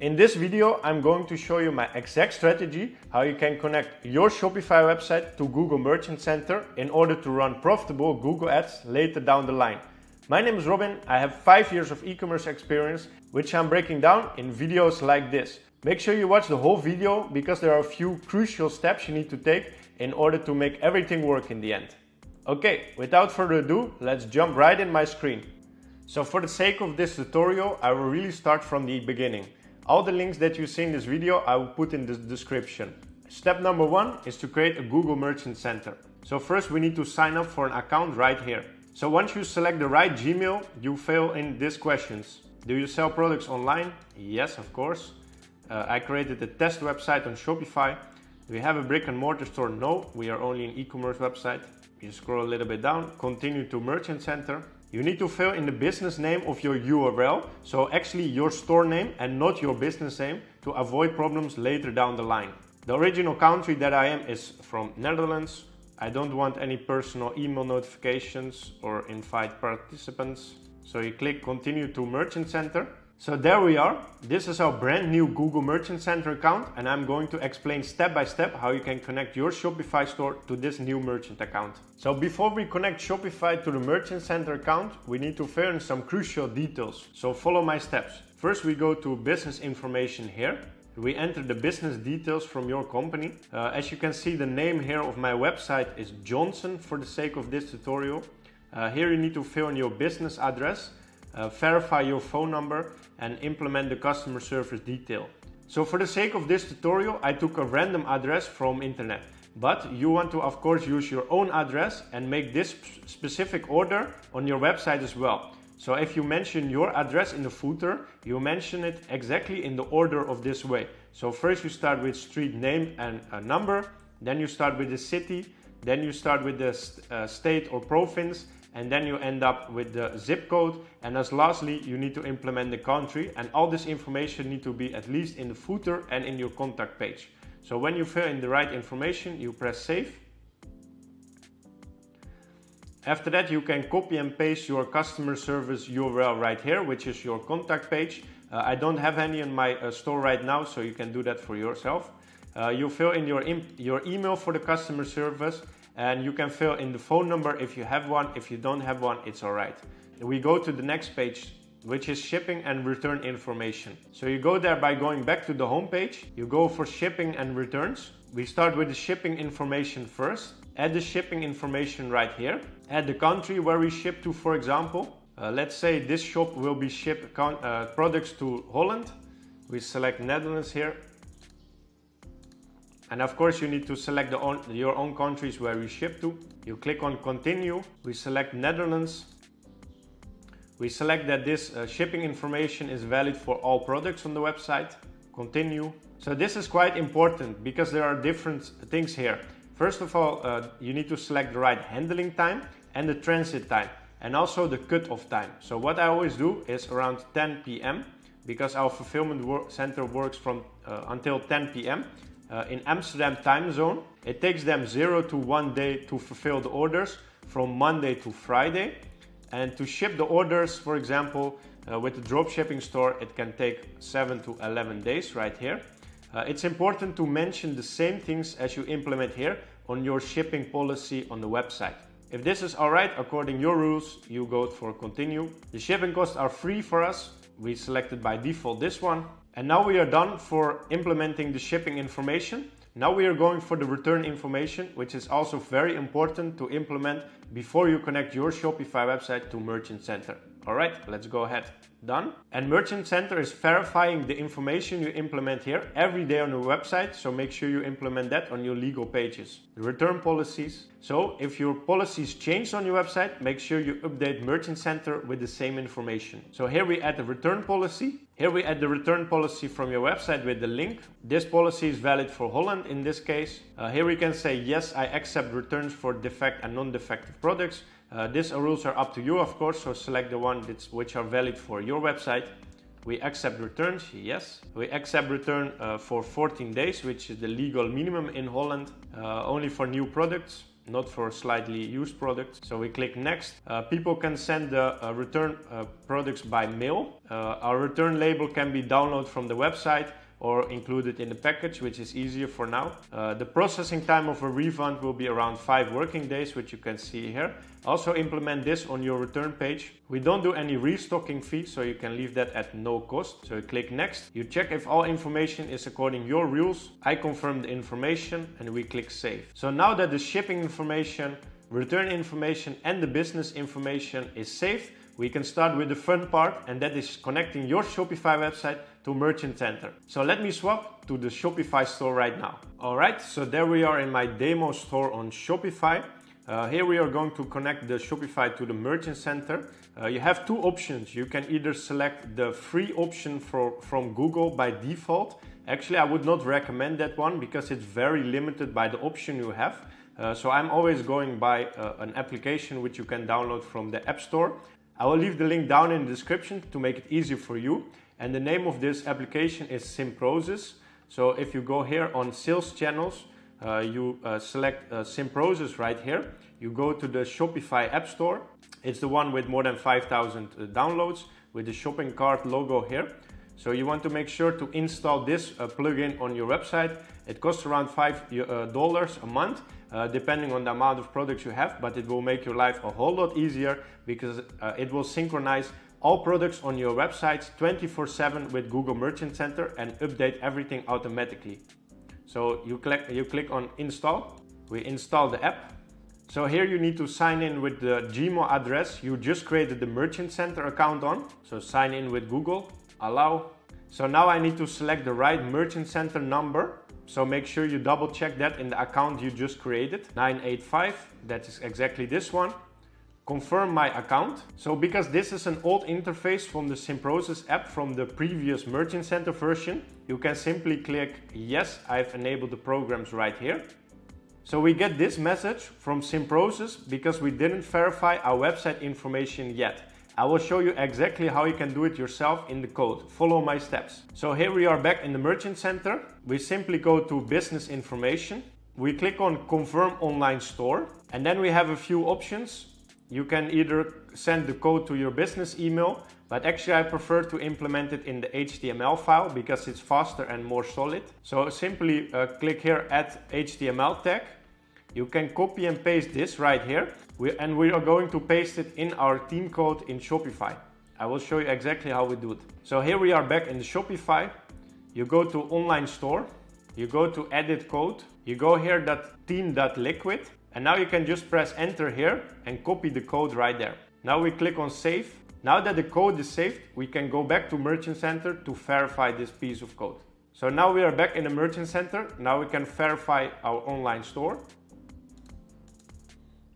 In this video, I'm going to show you my exact strategy how you can connect your Shopify website to Google Merchant Center in order to run profitable Google Ads later down the line. My name is Robin. I have five years of e-commerce experience, which I'm breaking down in videos like this. Make sure you watch the whole video because there are a few crucial steps you need to take in order to make everything work in the end. Okay, without further ado, let's jump right in my screen. So for the sake of this tutorial, I will really start from the beginning. All the links that you see in this video I will put in the description. Step number one is to create a Google Merchant Center. So first we need to sign up for an account right here. So once you select the right Gmail, you fill in these questions. Do you sell products online? Yes, of course. Uh, I created a test website on Shopify. Do we have a brick and mortar store? No, we are only an e-commerce website. You scroll a little bit down, continue to Merchant Center. You need to fill in the business name of your URL, so actually your store name and not your business name to avoid problems later down the line. The original country that I am is from Netherlands. I don't want any personal email notifications or invite participants. So you click continue to Merchant Center so there we are. This is our brand new Google Merchant Center account and I'm going to explain step by step how you can connect your Shopify store to this new merchant account. So before we connect Shopify to the Merchant Center account, we need to fill in some crucial details. So follow my steps. First we go to business information here. We enter the business details from your company. Uh, as you can see the name here of my website is Johnson for the sake of this tutorial. Uh, here you need to fill in your business address uh, verify your phone number and implement the customer service detail. So for the sake of this tutorial, I took a random address from internet. But you want to of course use your own address and make this specific order on your website as well. So if you mention your address in the footer, you mention it exactly in the order of this way. So first you start with street name and a number, then you start with the city, then you start with the uh, state or province, and then you end up with the zip code. And as lastly you need to implement the country. And all this information need to be at least in the footer and in your contact page. So when you fill in the right information you press save. After that you can copy and paste your customer service URL right here which is your contact page. Uh, I don't have any in my uh, store right now so you can do that for yourself. Uh, you fill in your, your email for the customer service and you can fill in the phone number if you have one. If you don't have one, it's all right. We go to the next page, which is shipping and return information. So you go there by going back to the home page. You go for shipping and returns. We start with the shipping information first. Add the shipping information right here. Add the country where we ship to, for example. Uh, let's say this shop will be ship uh, products to Holland. We select Netherlands here and of course you need to select your own countries where you ship to. You click on continue, we select Netherlands. We select that this uh, shipping information is valid for all products on the website. Continue. So this is quite important because there are different things here. First of all, uh, you need to select the right handling time and the transit time and also the cut-off time. So what I always do is around 10 p.m. because our fulfillment wor center works from uh, until 10 p.m uh, in Amsterdam time zone. It takes them zero to one day to fulfill the orders from Monday to Friday. And to ship the orders, for example, uh, with the drop shipping store, it can take 7 to 11 days right here. Uh, it's important to mention the same things as you implement here on your shipping policy on the website. If this is alright according your rules, you go for continue. The shipping costs are free for us. We selected by default this one. And now we are done for implementing the shipping information. Now we are going for the return information, which is also very important to implement before you connect your Shopify website to Merchant Center. All right, let's go ahead. Done. And Merchant Center is verifying the information you implement here every day on your website. So make sure you implement that on your legal pages. Return policies. So if your policies change on your website, make sure you update Merchant Center with the same information. So here we add the return policy. Here we add the return policy from your website with the link. This policy is valid for Holland in this case. Uh, here we can say, yes, I accept returns for defect and non-defective products. Uh, these rules are up to you, of course, so select the one which are valid for your website. We accept returns, yes. We accept return uh, for 14 days, which is the legal minimum in Holland, uh, only for new products. Not for slightly used products. So we click next. Uh, people can send the uh, return uh, products by mail. Uh, our return label can be downloaded from the website or included in the package, which is easier for now. Uh, the processing time of a refund will be around five working days, which you can see here. Also implement this on your return page. We don't do any restocking fee, so you can leave that at no cost. So you click next. You check if all information is according your rules. I confirm the information and we click save. So now that the shipping information, return information and the business information is saved, we can start with the fun part and that is connecting your Shopify website to Merchant Center. So let me swap to the Shopify store right now. Alright, so there we are in my demo store on Shopify. Uh, here we are going to connect the Shopify to the Merchant Center. Uh, you have two options. You can either select the free option for, from Google by default. Actually, I would not recommend that one because it's very limited by the option you have. Uh, so I'm always going by uh, an application which you can download from the App Store. I will leave the link down in the description to make it easier for you. And the name of this application is Simprosys. So if you go here on sales channels, uh, you uh, select uh, Simprosys right here. You go to the Shopify App Store. It's the one with more than 5,000 uh, downloads with the shopping cart logo here. So you want to make sure to install this uh, plugin on your website. It costs around $5 uh, a month uh, depending on the amount of products you have, but it will make your life a whole lot easier because uh, it will synchronize all products on your websites 24 7 with Google Merchant Center and update everything automatically. So you click, you click on install, we install the app. So here you need to sign in with the Gmail address you just created the Merchant Center account on. So sign in with Google, allow. So now I need to select the right Merchant Center number so make sure you double check that in the account you just created. 985, that is exactly this one. Confirm my account. So because this is an old interface from the Simprosys app from the previous Merchant Center version, you can simply click yes, I've enabled the programs right here. So we get this message from Simprosys because we didn't verify our website information yet. I will show you exactly how you can do it yourself in the code. Follow my steps. So here we are back in the Merchant Center. We simply go to Business Information. We click on Confirm Online Store. And then we have a few options. You can either send the code to your business email, but actually I prefer to implement it in the HTML file because it's faster and more solid. So simply uh, click here Add HTML tag. You can copy and paste this right here we, and we are going to paste it in our theme code in Shopify. I will show you exactly how we do it. So here we are back in the Shopify. You go to online store, you go to edit code, you go here that theme.liquid, and now you can just press enter here and copy the code right there. Now we click on save. Now that the code is saved, we can go back to Merchant Center to verify this piece of code. So now we are back in the Merchant Center. Now we can verify our online store.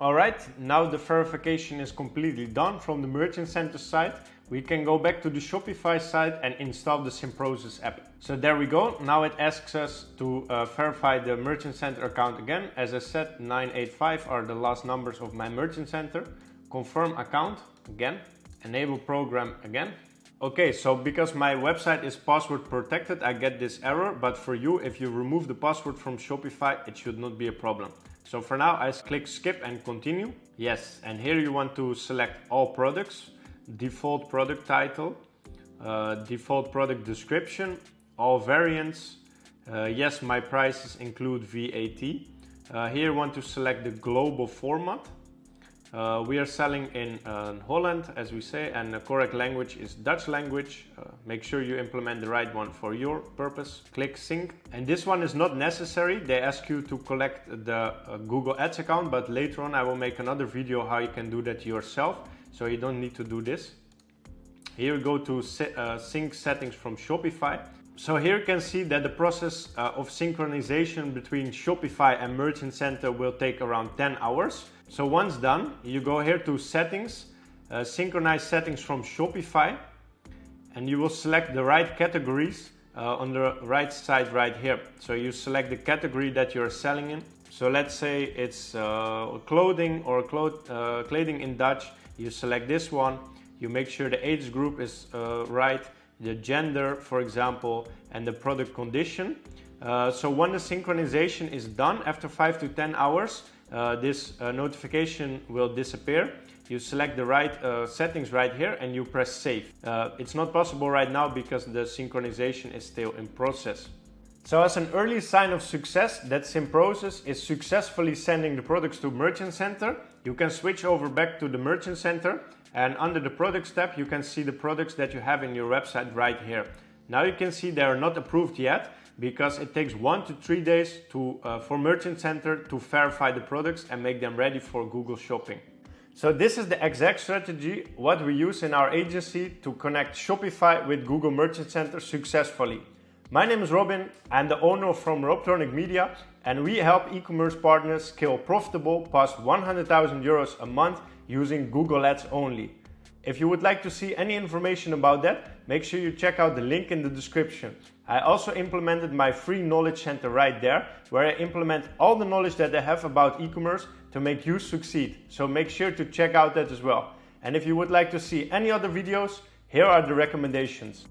Alright, now the verification is completely done from the Merchant Center side. We can go back to the Shopify side and install the Simprosys app. So there we go. Now it asks us to uh, verify the Merchant Center account again. As I said, 985 are the last numbers of my Merchant Center. Confirm account again. Enable program again. Okay, so because my website is password protected, I get this error. But for you, if you remove the password from Shopify, it should not be a problem. So for now, I click skip and continue. Yes, and here you want to select all products, default product title, uh, default product description, all variants. Uh, yes, my prices include VAT. Uh, here want to select the global format. Uh, we are selling in uh, Holland, as we say, and the correct language is Dutch language. Uh, make sure you implement the right one for your purpose. Click sync. And this one is not necessary. They ask you to collect the Google Ads account, but later on I will make another video how you can do that yourself. So you don't need to do this. Here go to uh, sync settings from Shopify. So here you can see that the process uh, of synchronization between Shopify and Merchant Center will take around 10 hours. So once done, you go here to settings, uh, synchronize settings from Shopify, and you will select the right categories uh, on the right side right here. So you select the category that you're selling in. So let's say it's uh, clothing or cloth, uh, clothing in Dutch. You select this one. You make sure the age group is uh, right the gender, for example, and the product condition. Uh, so when the synchronization is done after 5 to 10 hours, uh, this uh, notification will disappear. You select the right uh, settings right here and you press save. Uh, it's not possible right now because the synchronization is still in process. So as an early sign of success that Simprosys is successfully sending the products to Merchant Center, you can switch over back to the Merchant Center and under the products tab you can see the products that you have in your website right here. Now you can see they are not approved yet because it takes one to three days to, uh, for Merchant Center to verify the products and make them ready for Google Shopping. So this is the exact strategy what we use in our agency to connect Shopify with Google Merchant Center successfully. My name is Robin, I'm the owner from Robtronic Media, and we help e-commerce partners scale profitable past 100,000 euros a month using Google Ads only. If you would like to see any information about that, make sure you check out the link in the description. I also implemented my free knowledge center right there, where I implement all the knowledge that I have about e-commerce to make you succeed. So make sure to check out that as well. And if you would like to see any other videos, here are the recommendations.